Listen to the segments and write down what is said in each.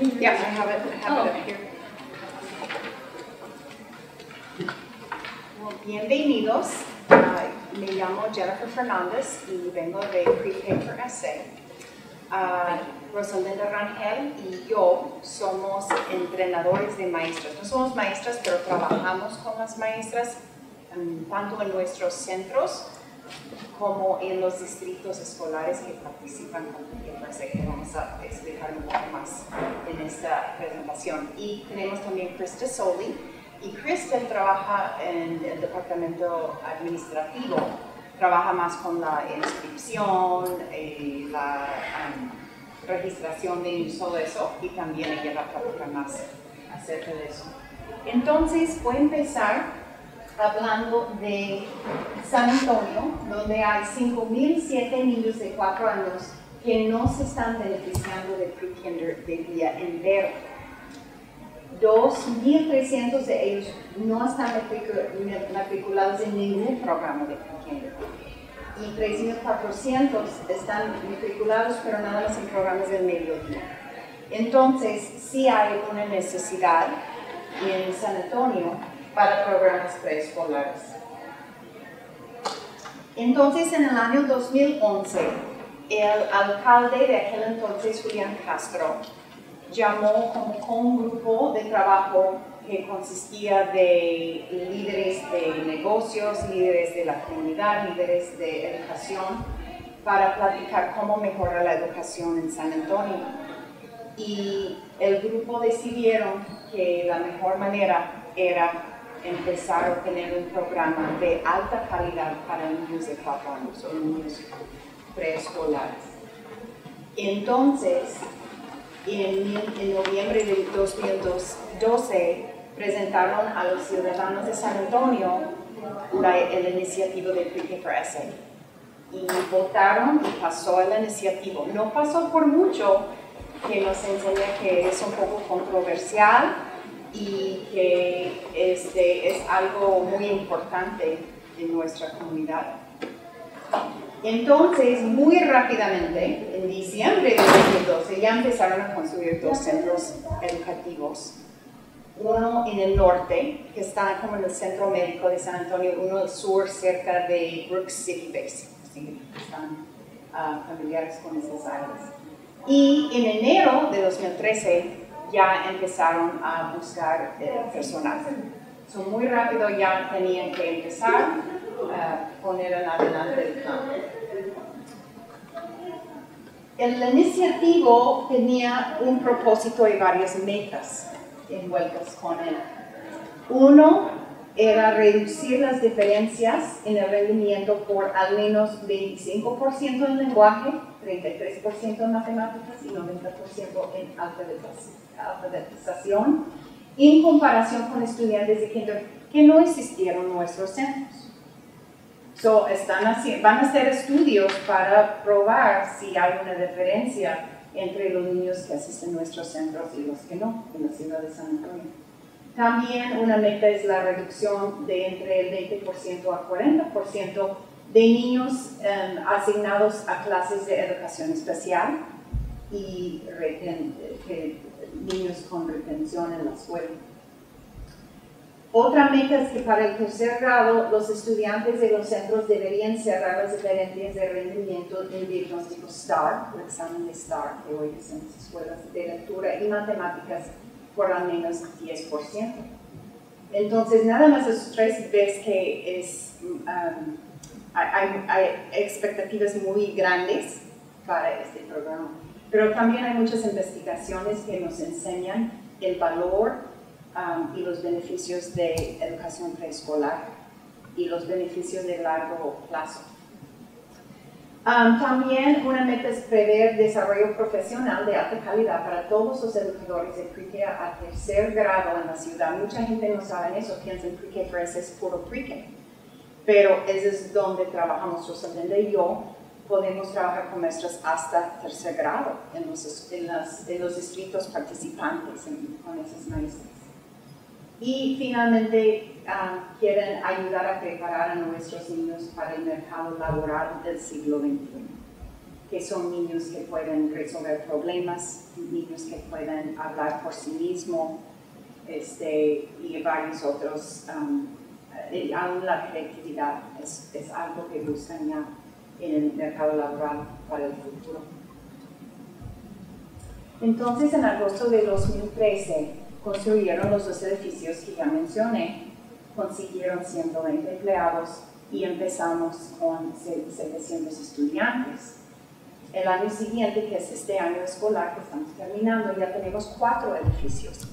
Yeah, I have it, I have it up here. Well, Bienvenidos, Ah, me llamo Jennifer Fernández y vengo de for SA. Ah, Rosalinda Rangel y yo somos entrenadores de maestras. No somos maestras, pero trabajamos con las maestras mm, tanto en nuestros centros como en los distritos escolares que participan con PKFRSA, que vamos a explicar un poco más en esta presentación. Y tenemos también Krista Soli, y Kristen trabaja en el departamento administrativo, trabaja más con la inscripción, eh, la um, registración de niños, todo eso, y también ella va a platicar más acerca de eso. Entonces, voy a empezar hablando de San Antonio, donde hay 5.007 niños de 4 años que no se están beneficiando de pre-kinder de día en verde. 2.300 de ellos no están matricu- matriculados en ningún programa de pre-kinder. Y 3.400 están matriculados, pero nada más en programas del mediodía. Entonces, sí hay una necesidad en San Antonio para programas preescolares. Entonces, en el año 2011, el alcalde de aquel entonces, Julián Castro, llamó como con un grupo de trabajo que consistía de líderes de negocios, líderes de la comunidad, líderes de educación, para platicar cómo mejorar la educación en San Antonio. Y el grupo decidieron que la mejor manera era empezar a tener un programa de alta calidad para 4 años o niños preescolares. Entonces, en, en noviembre de 2012 presentaron a los ciudadanos de San Antonio la, la iniciativa de Pre-K for SA. Y votaron y pasó la iniciativa. No pasó por mucho, que nos enseña que es un poco controversial y que este, es algo muy importante en nuestra comunidad. Entonces, muy rápidamente, en diciembre de 2012, ya empezaron a construir dos centros educativos. Uno en el norte, que está como en el centro médico de San Antonio, uno al sur, cerca de Brooks City Base. Así que están ah, familiares con esas áreas. Y en enero de 2013 ya empezaron a buscar eh, personal. So, muy rápido ya tenían que empezar a poner en adelante el plan. El iniciativo tenía un propósito y varias metas envueltas con él. Uno era reducir las diferencias en el rendimiento por al menos 25% en lenguaje, 33% en matemáticas y 90% en alfabetización, en comparación con estudiantes de kinder que no existieron en nuestros centros. So, están van a hacer estudios para probar si hay una diferencia entre los niños que asisten a nuestros centros y los que no, en la ciudad de San Antonio. También una meta es la reducción de entre el 20% a 40% de niños um, asignados a clases de educación especial y niños con retención en la escuela. Otra meta es que para el tercer grado los estudiantes de los centros deberían cerrar las diferencias de rendimiento en diagnóstico STAR, el examen de STAR que hoy es en las escuelas de lectura y matemáticas por al menos 10%. Entonces, nada más esos tres ves que es, um, hay, hay expectativas muy grandes para este programa. Pero también hay muchas investigaciones que nos enseñan el valor Um, y los beneficios de educación preescolar y los beneficios de largo plazo. Um, también una meta es prever desarrollo profesional de alta calidad para todos los educadores de pre a tercer grado en la ciudad. Mucha gente no sabe eso, piensa en pre-K for es puro pre-K. Pero ese es donde trabajamos Rosalinda y yo. Podemos trabajar con maestras hasta tercer grado en los, en las, en los distritos participantes en, con esas maestras. Y finalmente uh, quieren ayudar a preparar a nuestros niños para el mercado laboral del siglo XXI. que son niños que pueden resolver problemas, niños que pueden hablar por sí mismos, este, y varios otros. Um, y aún la creatividad es, es algo que buscan ya en el mercado laboral para el futuro. Entonces, en agosto de 2013, construyeron los dos edificios que ya mencioné, consiguieron 120 empleados y empezamos con 700 estudiantes. El año siguiente, que es este año escolar que estamos terminando, ya tenemos cuatro edificios,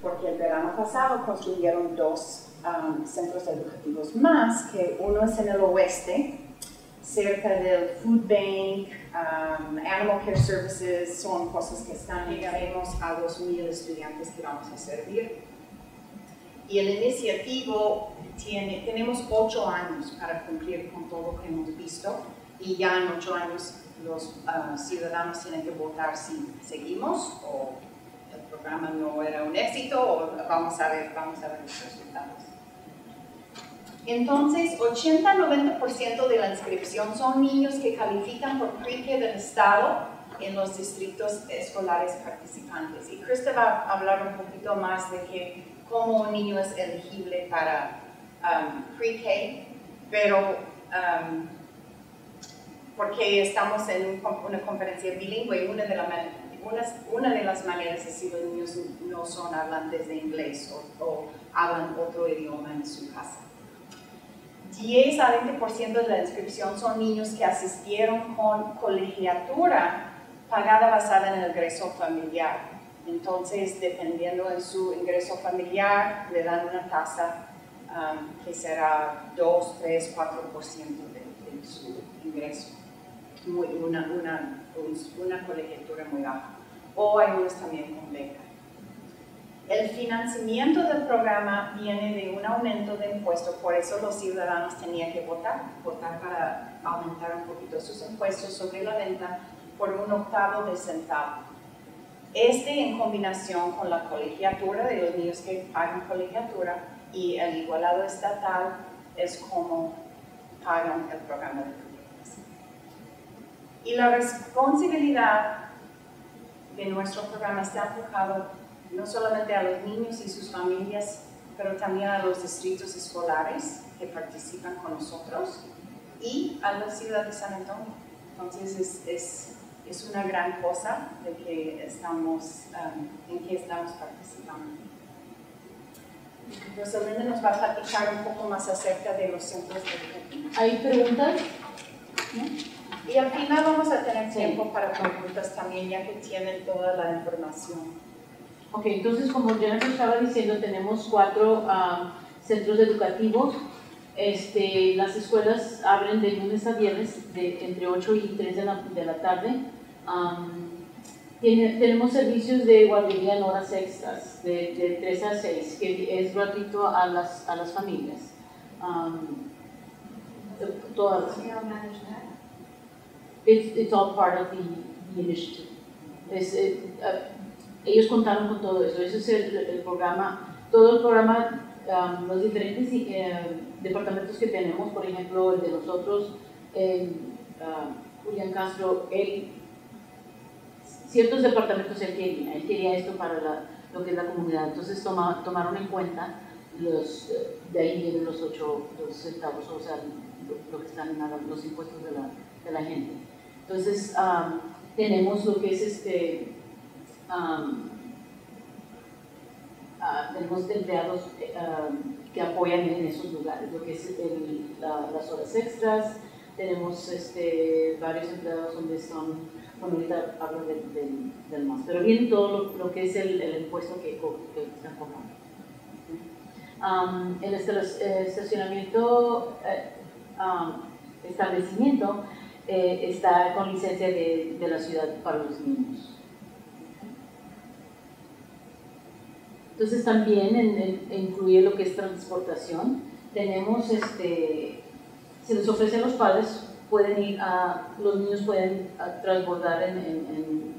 porque el verano pasado construyeron dos um, centros educativos más, que uno es en el oeste, cerca del Food Bank, um, Animal Care Services, son cosas que están, llegaremos a 2.000 estudiantes que vamos a servir. Y el iniciativo tiene, tenemos ocho años para cumplir con todo lo que hemos visto y ya en ocho años los uh, ciudadanos tienen que votar si seguimos o el programa no era un éxito o vamos a ver, vamos a ver los resultados. Entonces, 80-90% de la inscripción son niños que califican por pre del Estado en los distritos escolares participantes. Y Krista va a hablar un poquito más de que cómo un niño es elegible para um, pre-K, pero um, porque estamos en una conferencia bilingüe y una de, una, de, las maneras es si los niños no son hablantes de inglés o hablan otro idioma en su casa. 10 a 20% de la inscripción son niños que asistieron con colegiatura pagada basada en el ingreso familiar. Entonces, dependiendo de su ingreso familiar, le dan una tasa um, que será 2, 3, 4% de, de, su ingreso. una, una, una colegiatura muy baja. O hay unos también con beca. El financiamiento del programa viene de un aumento de impuestos, por eso los ciudadanos tenían que votar, votar para aumentar un poquito sus impuestos sobre la venta por un octavo de centavo. Este en combinación con la colegiatura de los niños que pagan colegiatura y el igualado estatal es como pagan el programa de proyectos. Y la responsabilidad de nuestro programa está enfocado no solamente a los niños y sus familias, pero también a los distritos escolares que participan con nosotros y a la ciudad de San Antonio. Entonces es, es, es una gran cosa de que estamos, um, en que estamos participando. Rosalinda nos va a platicar un poco más acerca de los centros educativos. ¿Hay preguntas? Y al final vamos a tener tiempo para preguntas también, ya que tienen toda la información. Ok, entonces como Jennifer estaba diciendo, tenemos cuatro ah, centros educativos. Este, las escuelas abren de lunes a viernes de, entre 8 y 3 de la, de la tarde. tenemos servicios de guardería en horas extras, de, de 3 a 6, que es gratuito a las, a las familias. Um, todas. It's, it's all part of the, the initiative. Es, uh, ellos contaron con todo eso. Eso es el, programa, todo el programa, um, los diferentes eh, departamentos que tenemos, por ejemplo, el de nosotros, uh, Julián Castro, él, ciertos departamentos él quería, él quería esto para lo que es la comunidad. Entonces tomaron en cuenta los, eh, de ahí vienen los ocho centavos, o sea, lo, que están en los impuestos de la, de la gente. Entonces, um, tenemos lo que es este, tenemos empleados que apoyan en esos lugares, lo que es las horas extras, tenemos este, varios empleados donde son, bueno, ahorita hablo del, más, pero bien todo lo, que es el, impuesto que, están cobrando. el estacionamiento, eh, establecimiento eh, está con licencia de, de la ciudad para los niños. Entonces también en, incluye lo que es transportación. Tenemos, este, se les ofrece a los padres, pueden ir a, los niños pueden transbordar en,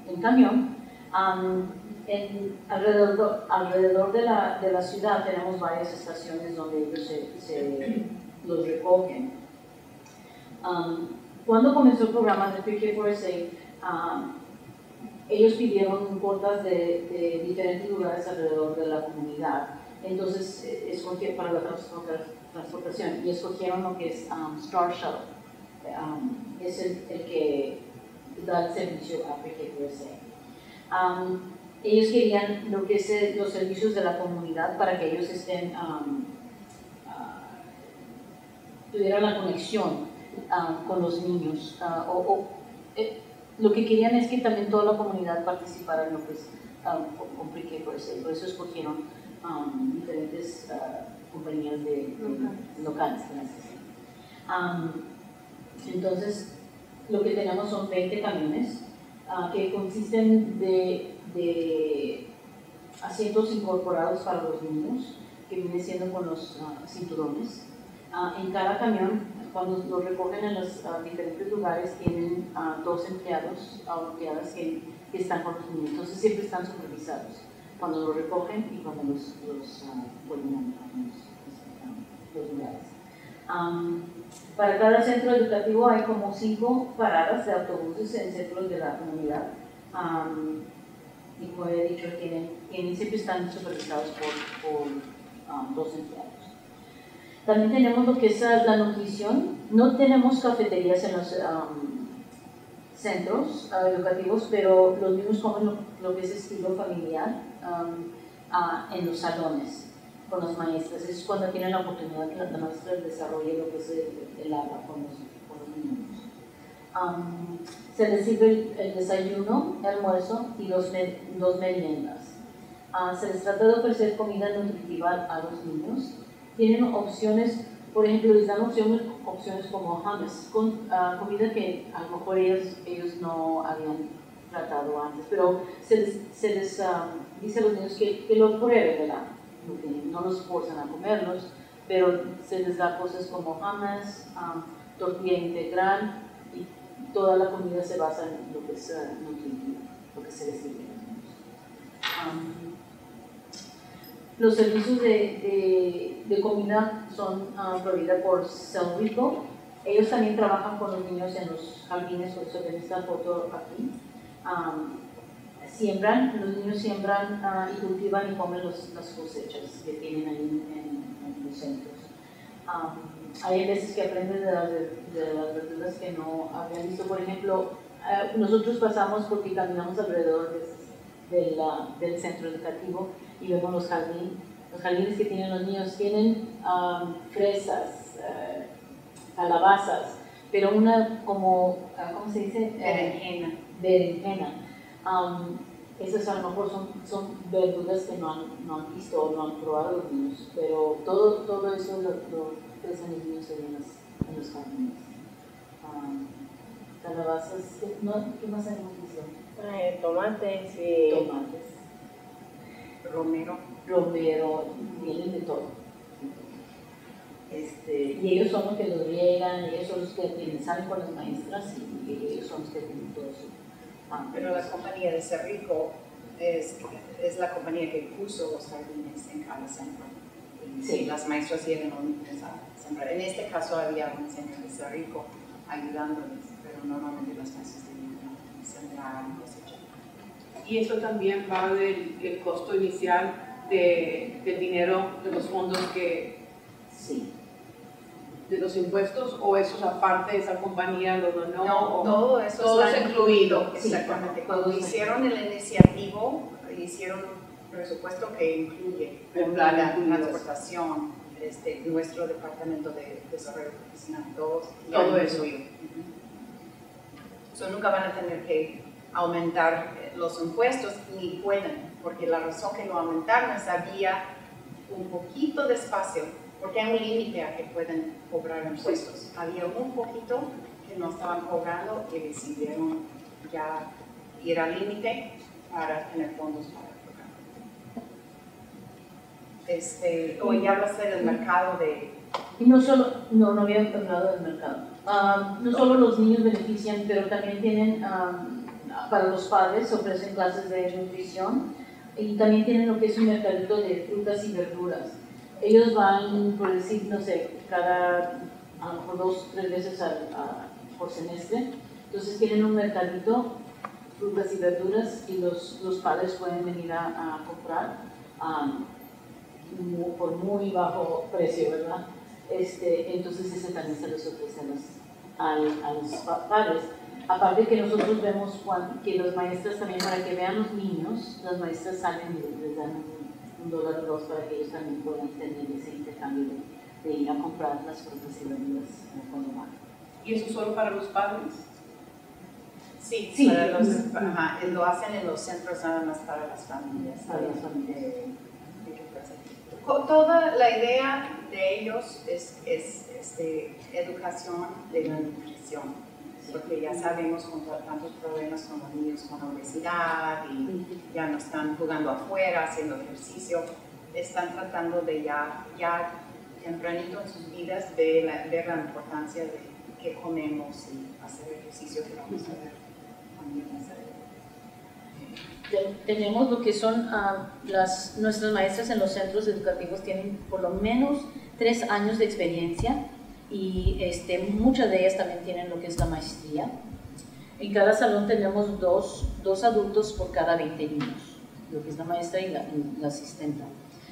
en, camión. en, alrededor, alrededor de, la, de, la, ciudad tenemos varias estaciones donde ellos se, se los recogen. cuando comenzó el programa de Pre-K for ellos pidieron cuotas de, de, diferentes lugares alrededor de la comunidad. Entonces, eh, escogieron para la transportación y escogieron lo que es um, Star Shuttle. Um, es el, el, que da el servicio a PKUSA. Um, ellos querían lo que es eh, los servicios de la comunidad para que ellos estén, uh, tuvieran la conexión uh, con los niños. Uh, o, o eh, lo que querían es que también toda la comunidad participara en lo que es um, con por eso escogieron um, diferentes uh, compañías de, de locales. Um, entonces, lo que tenemos son 20 camiones uh, que consisten de, de, asientos incorporados para los niños, que viene siendo con los uh, cinturones. Uh, en cada camión cuando los recogen en los uh, diferentes lugares tienen uh, dos empleados o empleadas que, están con los niños, entonces siempre están supervisados cuando los recogen y cuando los, los vuelven a los, lugares. Para cada centro educativo hay como cinco paradas de autobuses en centros de la comunidad. Y como he dicho, tienen, siempre están supervisados por, dos empleados. También tenemos lo que es la nutrición. No tenemos cafeterías en los um, centros uh, educativos, pero los niños comen lo, que es estilo familiar um, uh, en los salones con los maestros. Es cuando tienen la oportunidad que la maestra desarrolle lo que es el, agua con los, con los niños. Um, se les sirve el, desayuno, el almuerzo y dos, dos meriendas. Uh, se les trata de ofrecer comida nutritiva a los niños tienen opciones, por ejemplo, les dan opciones, opciones como hummus, con uh, comida que a lo mejor ellos, ellos no habían tratado antes, pero se les, se les um, dice a los niños que, que lo prueben, ¿verdad? no los forzan a comerlos, pero se les da cosas como hummus, um, tortilla integral y toda la comida se basa en lo que es uh, lo que se les sirve. Um, los servicios de, de, de comida son uh, proveídos por Celrico. Ellos también trabajan con los niños en los jardines, por eso ven esta foto aquí. Um, siembran, los niños siembran uh, y cultivan y comen los, las cosechas que tienen ahí en, en, los centros. Um, hay veces que aprenden de las, de las verduras que no habían visto. Por ejemplo, uh, nosotros pasamos porque caminamos alrededor de, de la, del centro educativo y vemos los jardines, los jardines que tienen los niños, tienen um, fresas, uh, calabazas, pero una como, uh, ¿cómo se dice? Berenjena. berenjena. Um, esas a lo mejor son, son verduras que no han, no han visto o no han probado los niños, pero todo, todo eso lo, lo crecen los niños en los, en los jardines. Um, calabazas, ¿qué, no, ¿qué más hay visto? Eh, tomates y... Tomates romero. Romero, vienen de todo. Este, y ellos son los que los riegan, ellos son los que salen con las maestras y, ellos son los que tienen todo eso. Ah, pero la compañía de Cerrico es, es la compañía que puso los jardines en cada centro. Y sí. las maestras llegan a sembrar. En este caso había un centro de Cerrico ayudándoles, pero normalmente las maestras y eso también va del, costo inicial de, del dinero de los fondos que sí de los impuestos o eso es aparte esa compañía lo donó no, todo eso todo está incluido. exactamente. Cuando hicieron el iniciativo hicieron un presupuesto que incluye la transportación este, nuestro departamento de desarrollo profesional todo, todo eso. eso nunca van a tener que aumentar los impuestos ni pueden, porque la razón que lo aumentaron es había un poquito de espacio, porque hay un límite a que pueden cobrar impuestos. Había un poquito que no estaban cobrando y decidieron ya ir al límite para tener fondos para el programa. Este, o ya hablaste del mercado de... No solo, no, no había hablado del mercado. Ah, no solo los niños benefician, pero también tienen ah, para los padres, ofrecen clases de nutrición y también tienen lo que es un mercadito de frutas y verduras. Ellos van, por decir, no sé, cada, a lo mejor dos, tres veces a, por semestre. Entonces tienen un mercadito, frutas y verduras, y los, los padres pueden venir a, a comprar um, por muy bajo precio, ¿verdad? Este, entonces ese también se los ofrece a los, a, los padres. Aparte que nosotros vemos que los maestros también, para que vean los niños, las maestras salen y les dan un, dólar o dos para que ellos también puedan tener ese intercambio de, ir a comprar las frutas y verduras cuando van. ¿Y eso solo para los padres? Sí, sí para los, ajá, lo hacen en los centros nada más para las familias. Para las familias. Eh, toda la idea de ellos es, es, este, educación de la nutrición, porque ya sabemos con tantos problemas con los niños con obesidad y ya no están jugando afuera, haciendo ejercicio, están tratando de ya, ya tempranito en sus vidas ver la, ver la importancia de qué comemos y hacer ejercicio que vamos a ver también hacer tenemos lo que son uh, las, nuestras maestras en los centros educativos tienen por lo menos tres años de experiencia y este, muchas de ellas también tienen lo que es la maestría. En cada salón tenemos dos, dos adultos por cada 20 niños, lo que es la maestra y la, la asistenta.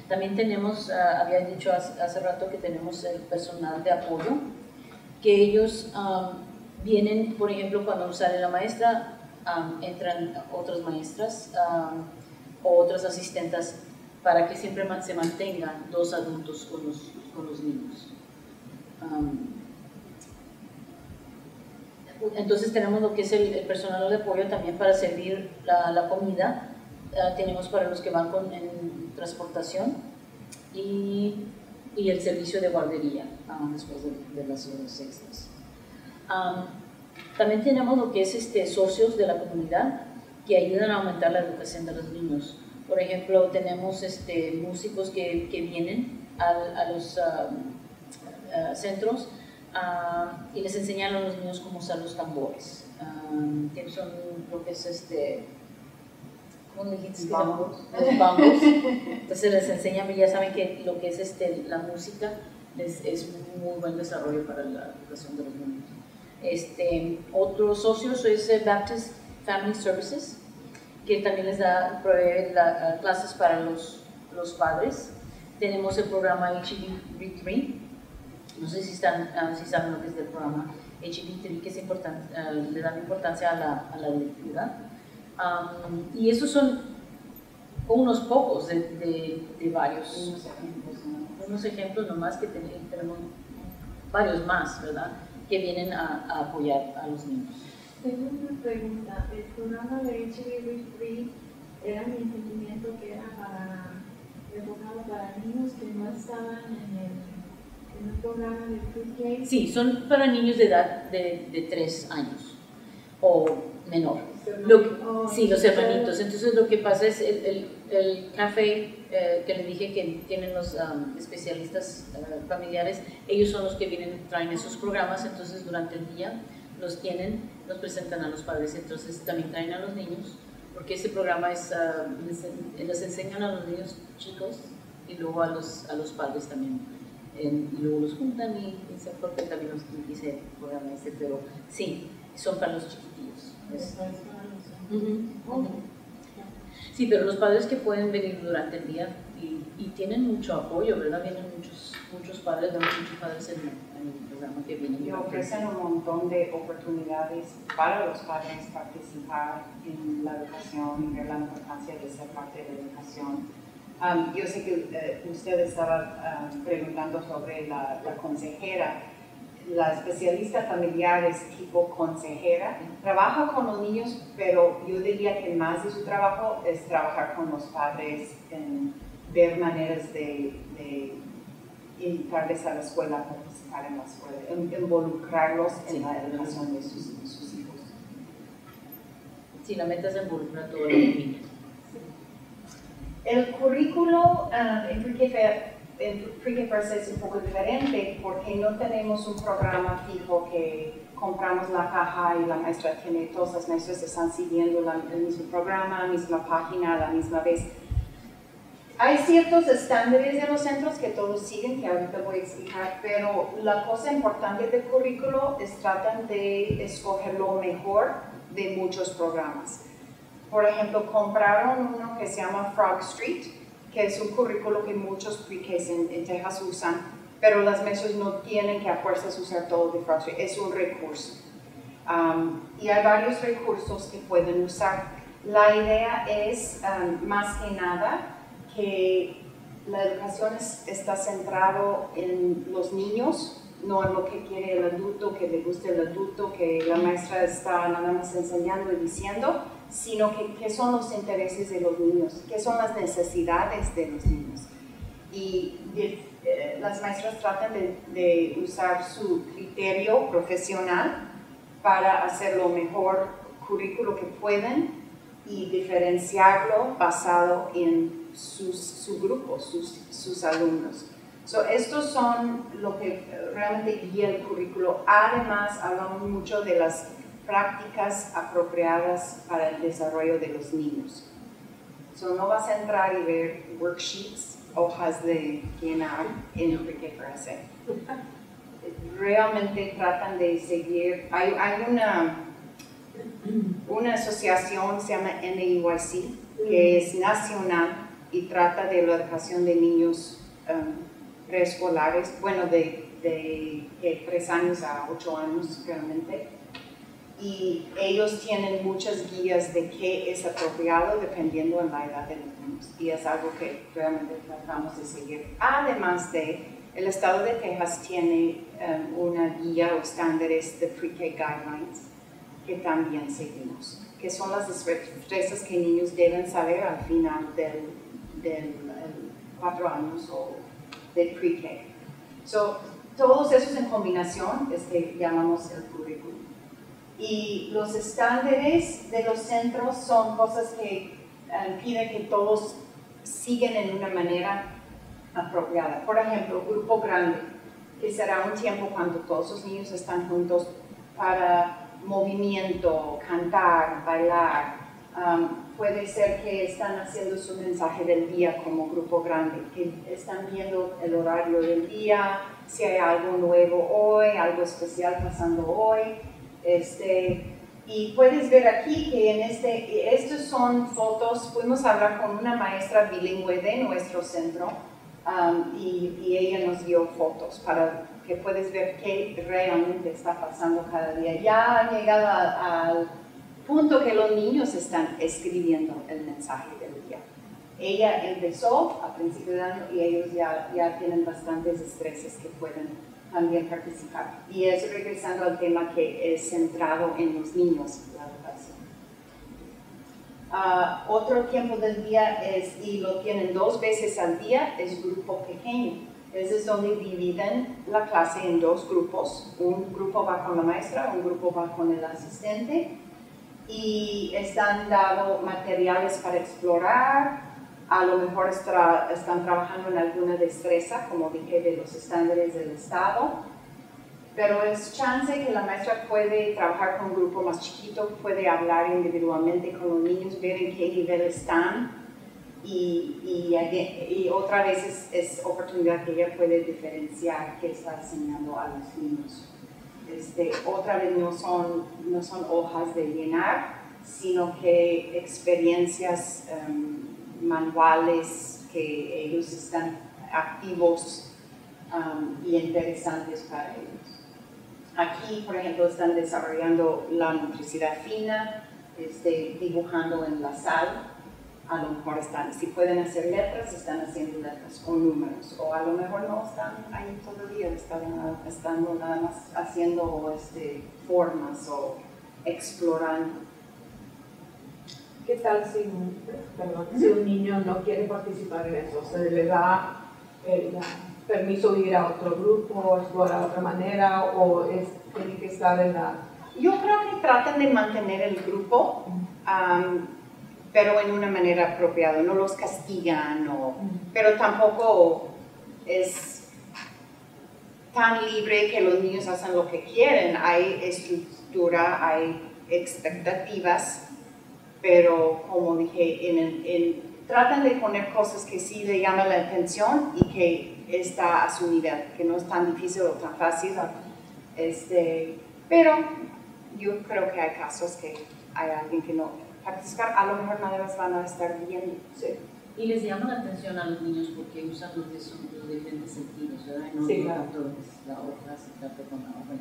También tenemos, uh, había dicho hace, rato que tenemos el personal de apoyo, que ellos vienen, por ejemplo, cuando sale la maestra, entran otras maestras o otras asistentes para que siempre se mantengan dos adultos con los, con los niños. Entonces tenemos lo que es el, personal de apoyo también para servir la, la comida. Ah, tenemos para los que van con, en transportación y, y, el servicio de guardería ah, después de, las horas extras. También tenemos lo que es este, socios de la comunidad que ayudan a aumentar la educación de los niños. Por ejemplo, tenemos este, músicos que, que vienen a, a los uh, centros uh, y les enseñan a los niños cómo usar los tambores. Um, son lo que es este, ¿cómo dijiste? Bongos. Los bongos. Entonces les enseñan, ya saben que lo que es este, la música es, es un muy buen desarrollo para la educación de los niños. Este, otro socio es Baptist Family Services, que también les da, provee clases para los, los padres. Tenemos el programa HEB3, no sé si, están, ah, si saben lo que es el programa HEB3, que es importante, ah, le dan importancia a la, a la lectura. y esos son unos pocos de, de, de varios. Unos ejemplos, unos ejemplos nomás que tenemos varios más, ¿verdad? que vienen a, a apoyar a los niños. Tengo una pregunta. El programa de Free era mi entendimiento que era para, enfocado para niños que no estaban en el, en el programa de Sí, son para niños de edad de, de 3 años o menor. Lo, sí, los hermanitos. Entonces lo que pasa es el, el, el café eh, que le dije que tienen los um, especialistas uh, familiares, ellos son los que vienen, traen esos programas, entonces durante el día los tienen, los presentan a los padres, entonces también traen a los niños, porque ese programa es, uh, les, enseñan a los niños chicos y luego a los, a los padres también. Y luego los juntan y, y se también los dice el programa ese, pero sí, son para los chiquitillos. Sí, pero los padres que pueden venir durante el día y, y tienen mucho apoyo, ¿verdad? Vienen muchos, muchos padres, muchos padres en, el programa que vienen. Y ofrecen un montón de oportunidades para los padres participar en la educación y ver la importancia de ser parte de la educación. Yo sé que uh, usted estaba preguntando sobre la, la consejera la especialista familiar es tipo consejera, trabaja con los niños, pero yo diría que más de su trabajo es trabajar con los padres en ver maneras de, de invitarles a la escuela, participar en la escuela, involucrarlos en la educación de sus, hijos. Sí, la meta es involucrar a todos los niños. El currículo uh, Enrique pre First es un poco diferente porque no tenemos un programa fijo que compramos la caja y la maestra tiene, todas las maestras están siguiendo el mismo programa, misma página, la misma vez. hay ciertos estándares de los centros que todos siguen, que ahorita voy a explicar, pero la cosa importante del currículo es tratan de escoger lo mejor de muchos programas. Por ejemplo, compraron uno que se llama Frog Street, que es un currículo que muchos pre-Ks en, en Texas usan, pero las mesas no tienen que a fuerzas usar todo de Frog Street, es un recurso. Um, y hay varios recursos que pueden usar. La idea es, um, más que nada, que la educación es- está centrado en los niños, no en lo que quiere el adulto, que le guste el adulto, que la maestra está nada más enseñando y diciendo, sino que qué son los intereses de los niños, qué son las necesidades de los niños. Y eh, las maestras tratan de, usar su criterio profesional para hacer lo mejor currículo que pueden y diferenciarlo basado en sus, su grupo, sus, sus alumnos. So, estos son lo que realmente guía el currículo. Además, hablamos mucho de las prácticas apropiadas para el desarrollo de los niños. So, no vas a entrar y ver worksheets, hojas de llenar en pre frase. Realmente tratan de seguir, hay, hay una, una asociación, se llama NAYC, que es nacional y trata de la educación de niños um, preescolares, bueno, de, de que tres años a ocho años realmente. Y ellos tienen muchas guías de qué es apropiado dependiendo de la edad de los niños. Y es algo que realmente tratamos de seguir. Además de, el estado de Texas tiene um, una guía o estándares de pre-K guidelines que también seguimos, que son las destrezas que niños deben saber al final del, del el cuatro años o de pre-K. So, todos esos en combinación es que llamamos el currículum. Y los estándares de los centros son cosas que eh, piden que todos siguen en una manera apropiada. Por ejemplo, grupo grande, que será un tiempo cuando todos los niños están juntos para movimiento, cantar, bailar. Um, puede ser que están haciendo su mensaje del día como grupo grande, que están viendo el horario del día, si hay algo nuevo hoy, algo especial pasando hoy. Este, y puedes ver aquí que en este, estos son fotos, pudimos hablar con una maestra bilingüe de nuestro centro um, y, y ella nos dio fotos para que puedes ver qué realmente está pasando cada día. Ya ha llegado a- al punto que los niños están escribiendo el mensaje del día. Ella empezó a principio de año y ellos ya, ya tienen bastantes estreses que pueden también participar. Y es regresando al tema que es centrado en los niños, la educación. Ah, otro tiempo del día es, y lo tienen dos veces al día, es grupo pequeño. Ese es donde dividen la clase en dos grupos. Un grupo va con la maestra, un grupo va con el asistente. Y están dando materiales para explorar. A lo mejor estra- están trabajando en alguna destreza, como dije, de los estándares del Estado pero es chance que la maestra puede trabajar con un grupo más chiquito, puede hablar individualmente con los niños, ver en qué nivel están y, y, y otra vez es, es oportunidad que ella puede diferenciar qué está enseñando a los niños. Este, otra vez no son, no son hojas de llenar, sino que experiencias em, manuales que ellos están activos um, y interesantes para ellos. Aquí, por ejemplo, están desarrollando la motricidad fina, este, dibujando en la sal. A lo mejor están, si pueden hacer letras, están haciendo letras o números. O a lo mejor no están ahí todavía, están, están nada más haciendo este, formas o explorando. ¿Qué tal si un, perdón, si un niño no quiere participar en eso? ¿Se le da el uh, permiso de ir a otro grupo, explorar de otra manera o es, tiene que estar en la... Yo creo que tratan de mantener el grupo, am, pero en una manera apropiada, no los castigan, o, pero tampoco es tan libre que los niños hacen lo que quieren. Hay estructura, hay expectativas, pero como dije, en, el- en tratan de poner cosas que sí le llaman la atención y que está a su nivel, que no es tan difícil o tan fácil. Este, pero yo creo que hay casos que hay alguien que no participar, a lo mejor nada más van a estar viendo. Sí. Y les llama la atención a los niños porque usan los, de son- los diferentes sentidos, ¿verdad? No Sí, claro. la hoja se trata con la hoja.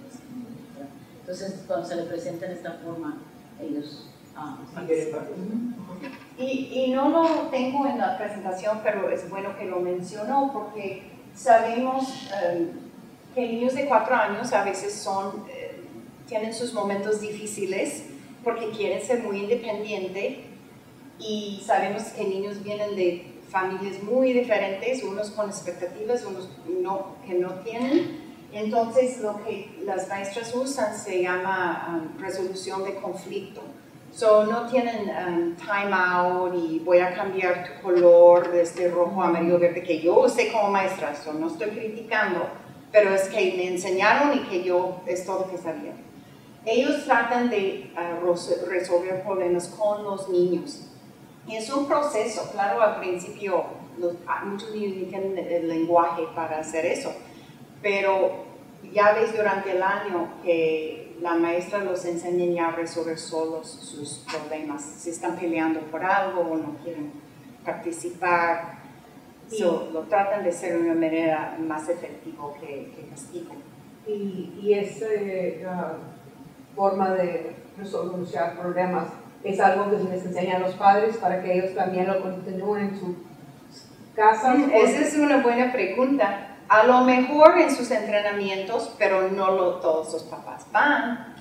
Entonces, cuando se le presenta en esta forma, ellos ah, participan. Y, y no lo tengo en la presentación, pero es bueno que lo mencionó porque sabemos eh, que niños de cuatro años a veces son, eh, tienen sus momentos difíciles porque quieren ser muy independientes y sabemos que niños vienen de familias muy diferentes, unos con expectativas, unos no, que no tienen. Entonces lo que las maestras usan se llama um, resolución de conflicto. So, no tienen um, time out y voy a cambiar tu color de este rojo, amarillo, verde, que yo usé como maestra, so, no estoy criticando, pero es que me enseñaron y que yo es todo que sabía. Ellos tratan de uh, resolver problemas con los niños. Y es un proceso, claro, al principio los- ah, muchos niños ni tienen el lenguaje para hacer eso, pero ya ves durante el año que la maestra los enseña ya a resolver solos sus problemas. Si están peleando por algo o no quieren participar, so, lo tratan de hacer de una manera más efectiva que, que castigo. Y, y esa forma de resolver problemas es algo que se les enseña a los padres para que ellos también lo continúen en sus casas. Esa es una buena pregunta. A lo mejor en sus entrenamientos, pero no lo, todos los papás van,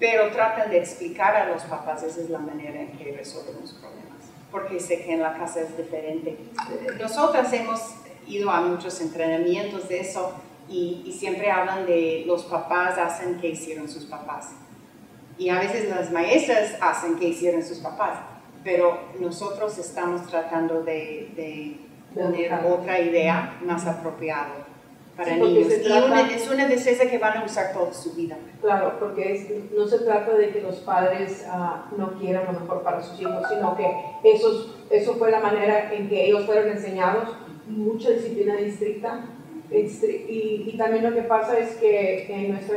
pero tratan de explicar a los papás, esa es la manera en que resuelven los problemas, porque sé que en la casa es diferente. Nosotras hemos ido a muchos entrenamientos de eso y, y siempre hablan de los papás hacen que hicieron sus papás. Y a veces las maestras hacen que hicieron sus papás, pero nosotros estamos tratando de, de educar. otra idea más apropiada para Sí, niños. Y una- es una destreza que van a usar toda su vida. Claro, porque es- no se trata de que los padres ah, no quieran lo mejor para sus hijos, sino que esos, eso fue la manera en que ellos fueron enseñados, mucha disciplina estricta. estri- Y, y también lo que pasa es que en nuestra